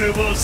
俺は